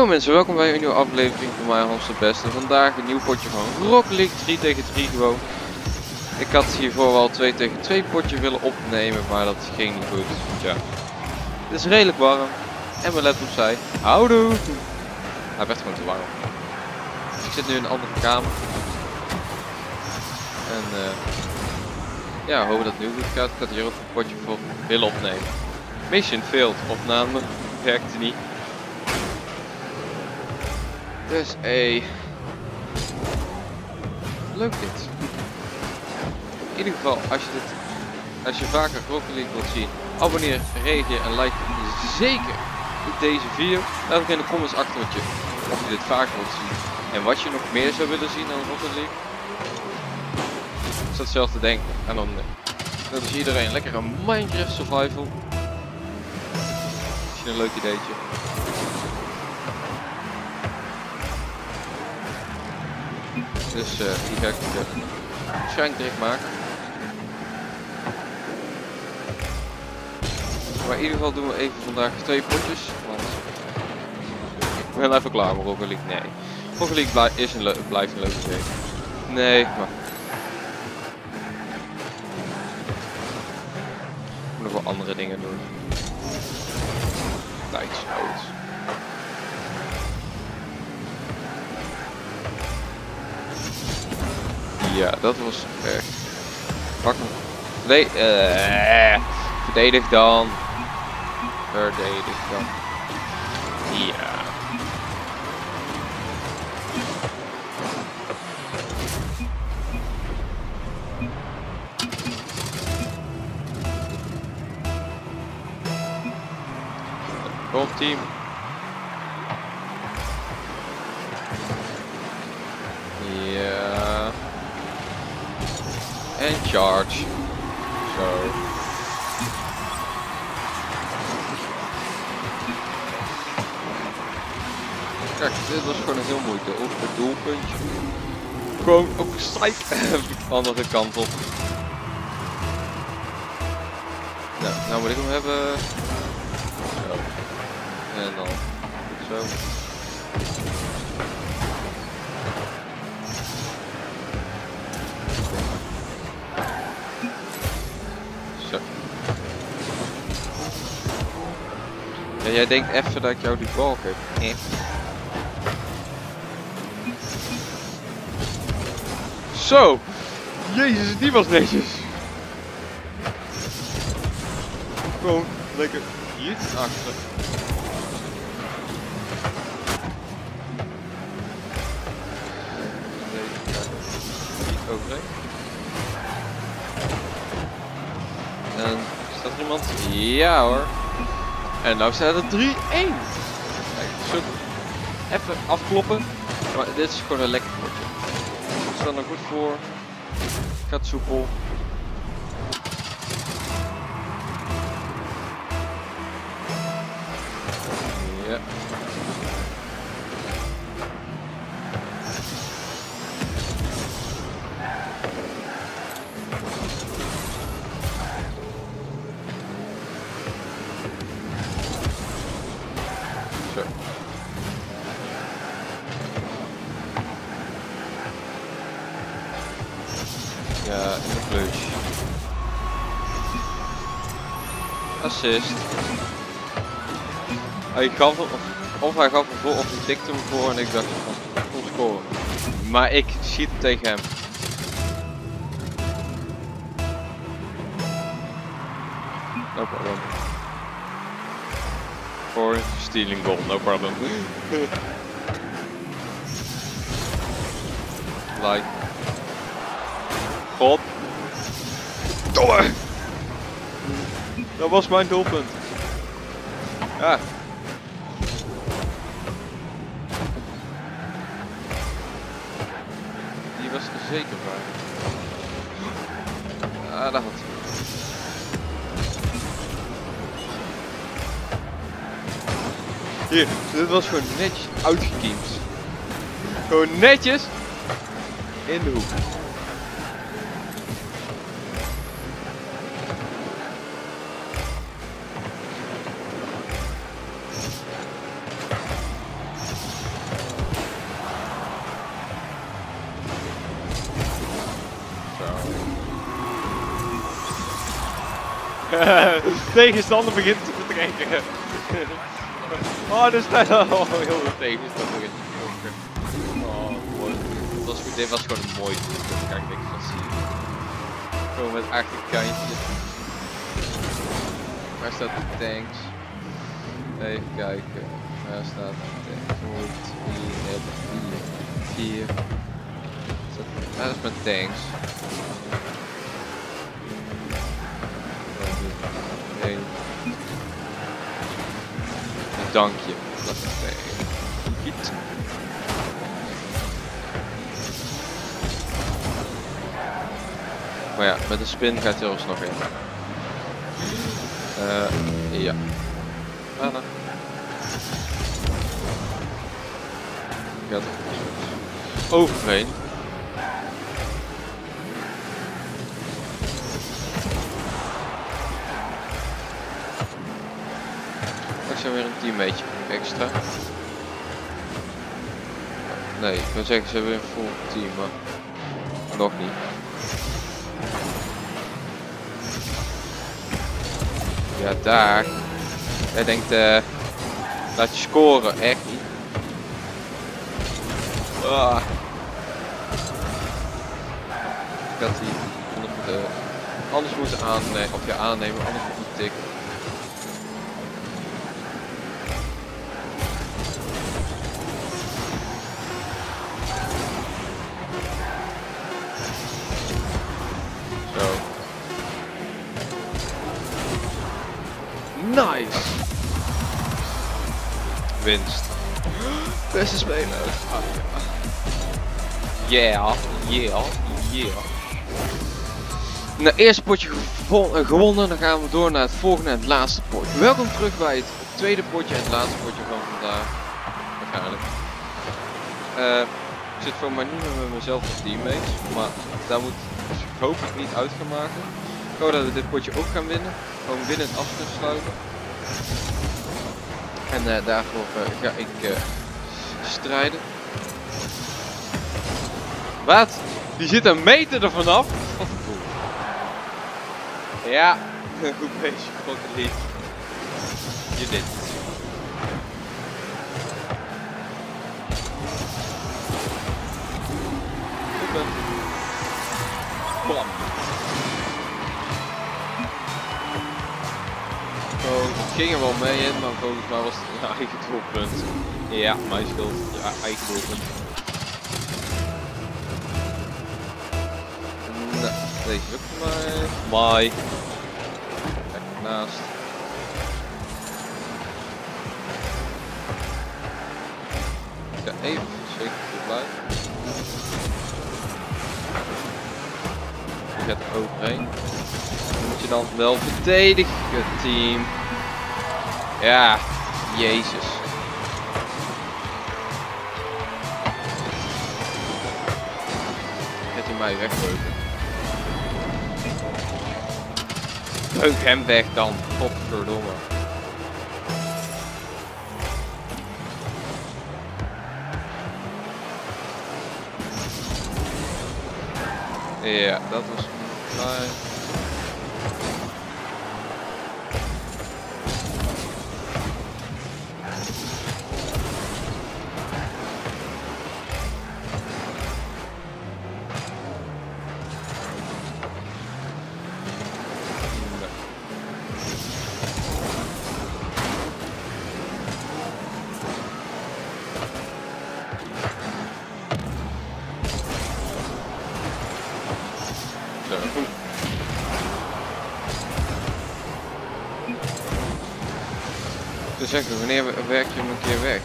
Yo mensen, welkom bij een nieuwe aflevering van mijn Hamster Beste. Vandaag een nieuw potje van Rocket League 3 tegen 3 gewoon. Ik had hiervoor wel 2 tegen 2 potje willen opnemen, maar dat ging niet goed. Het is redelijk warm en mijn laptop zei, houdoe. Hij werd gewoon te warm. Ik zit nu in een andere kamer. En eh ja, hopen dat het nu goed gaat. Ik had hier ook een potje voor willen opnemen. Mission failed, opname werkte niet. Dus hey. Leuk dit. In ieder geval, als je dit, als je vaker Rocket wilt zien, abonneer, reageer en like zeker deze video. Laat ook in de comments achter wat je, of je dit vaker wilt zien. En wat je nog meer zou willen zien aan Rocket League. Zat zelf te denken. En dan, eh, dat is iedereen lekker een Minecraft survival. Misschien een leuk ideetje. Dus uh, die ga ik uh, waarschijnlijk direct maken. Maar in ieder geval doen we even vandaag twee potjes. Want ik ben even klaar met Rocket. Nee. Rocket blijft een leuke game. Nee, maar... Ik moet nog wel andere dingen doen. Tijdsnood. Ja, dat was echt. Pak hem. Nee, uh, verdedig dan. Verdedig dan. Ja. Kom team. Kijk, dit was gewoon een heel moeite. Ook het doelpuntje. Gewoon ook strijk andere kant op. Nou, moet ik hem hebben. Zo. En dan. Zo. Ja, jij denkt even dat ik jou die balk heb. Eh. Zo! Jezus, die was netjes! Gewoon lekker hier achter. En staat er iemand? Ja hoor. En nou staat er 3-1. Kijk, zo even afkloppen. Maar dit is gewoon een lekker potje. We staan er goed voor. Gaat soepel. Ja. Ja, in de clutch. Assist. Hij gaf of, of hij gaf hem voor of hij tikte hem voor en ik dacht van, kon scoren. Maar ik schiet tegen hem. No. For stealing goal, no problem. like. God. Domme! Dat was mijn doelpunt. Ja. Die was er zeker bij. Ah, dat had Hier, dit was gewoon netjes uitgekiemd. Gewoon netjes in de hoek. Zo. Tegenstander begint te vertrekken. oh, er staat al heel veel tegenstander in. Oh, mooi. Dat was, dit was gewoon mooi Kijk, ik van zien. Gewoon met achterkantje. Waar staat de tanks? Even kijken. Waar staat de tanks? Goed, hier, hier, hier. Dat is mijn tanks. Dank je. Dat is. Maar ja, met een spin gaat hij er nog in. Uh, ja. Ah, nou. Er overheen. Zijn weer een teammate extra. Nee, ik wil zeggen ze hebben een full team, maar nog niet. Ja, daar. Jij denkt, uh, laat je scoren, echt niet. Ah. Ik had die anders moeten aannemen, of je aannemen, anders moeten tikken. Winst. Beste speler. Yeah, yeah, yeah. Nou, eerste potje eh, gewonnen, dan gaan we door naar het volgende en het laatste potje. Welkom terug bij het tweede potje en het laatste potje van vandaag. Waarschijnlijk. Uh, ik zit voor mij niet meer met mezelf als teammates, maar daar moet ik hoop ik niet uit gaan maken. Ik hoop dat we dit potje ook gaan winnen. Gewoon winnend af te sluiten. En uh, daarvoor uh, ga ik uh, strijden. Wat? Die zit een meter ervan af? Wat. Ja, goed bezig, krokodil. Je dit. Bam. Oh, het ging er wel mee in, maar volgens mij was het een eigen doelpunt. Ja, mijn schuld. Ja, eigen doelpunt. Nee, deze lukt mij. Mai. Kijk naast. Ja, even zeker blijven. Die gaat er overheen. Je dan wel verdedigen, team. Ja, jezus. Gaat hij mij wegbeuken? Beuk hem weg dan, godverdomme. Ja, dat was fijn. Zeggen, wanneer werk je hem een keer weg?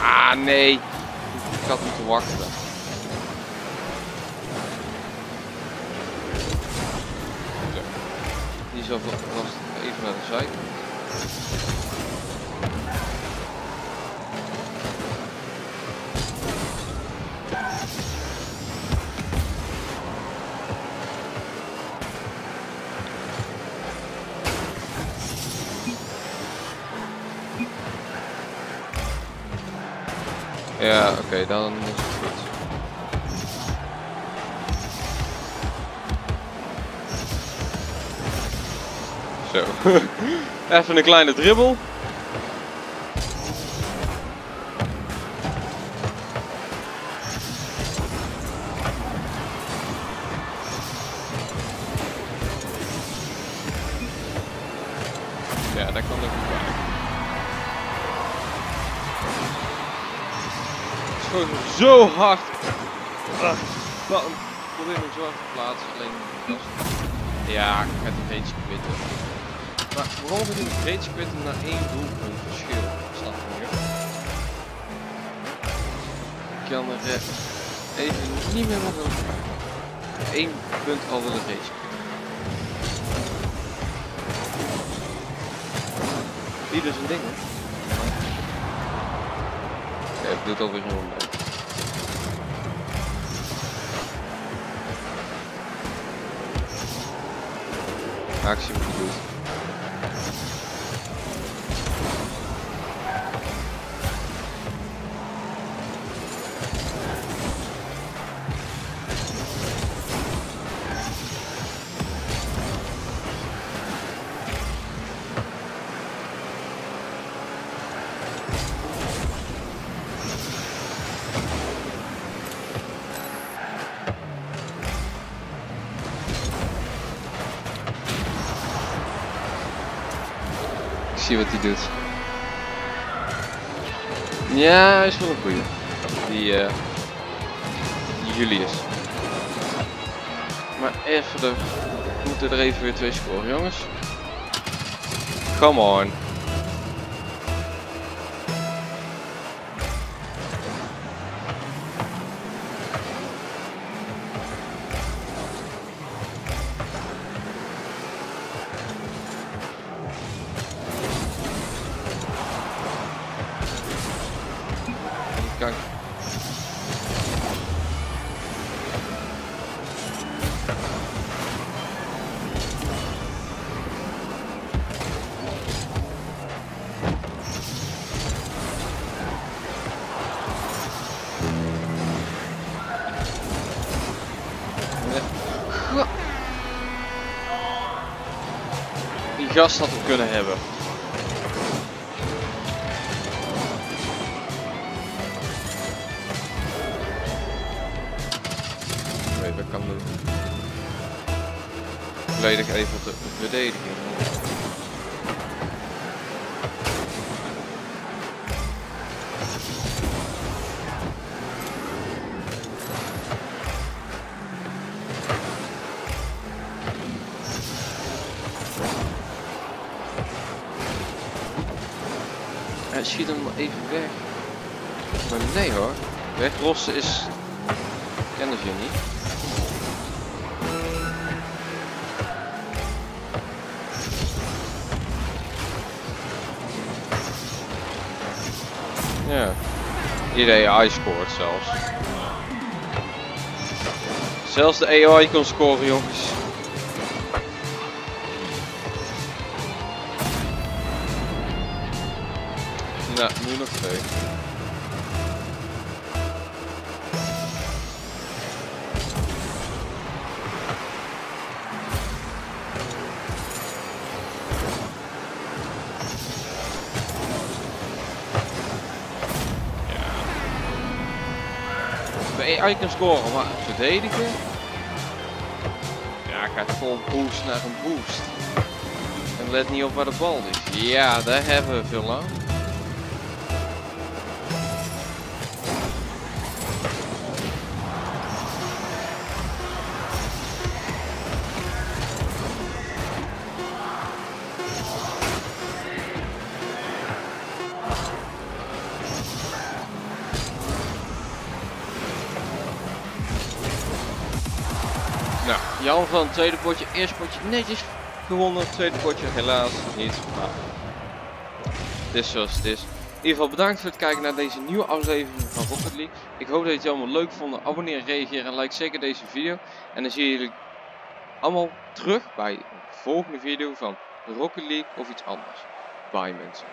Ah, nee. Ik had moeten wachten. Die vast even naar de zijkant. Ja, oké, dan is het goed. Zo. Even een kleine dribbel. Gewoon zo hard. Een- probeer hem zo hard te plaatsen. Alleen dat is- Ja, ik ga die rage quitten. Maar waarom ik rage quitten naar één doelpunt verschil? Snap je? Ik kan er eh, even niet meer wat over. Eén punt al willen rage quitten. Ieder zijn ding, hè? Ja, ik doe het alweer een zie wat hij doet. Ja, hij is wel een goeie. Die, eh die Julius. Maar even de... We moeten er even weer twee scoren, jongens. Come on. Gast had het kunnen hebben. Nee, dat kan niet. Volledig even op de verdediging. Schiet hem even weg. Maar nee hoor. Wegrossen is... Kennen ze niet. Ja. Iedere AI scoort zelfs. Zelfs de AI kan scoren jongens. Nu nog. De AI kan scoren, maar verdedigen? Ja, ik ga vol boost naar een boost. En let niet op waar de bal is. Ja, daar hebben we veel aan. Jan van het tweede potje, eerste potje netjes gewonnen, tweede potje helaas niet. Maar dit is zoals het is. In ieder geval bedankt voor het kijken naar deze nieuwe aflevering van Rocket League. Ik hoop dat jullie het allemaal leuk vonden. Abonneer, reageer en like zeker deze video. En dan zie je jullie allemaal terug bij de volgende video van Rocket League of iets anders. Bye mensen.